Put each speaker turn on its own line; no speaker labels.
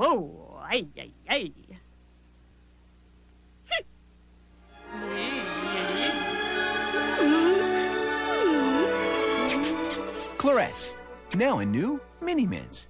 Whoa, ay, ay, ay.
Clarets, now in new Mini Mints.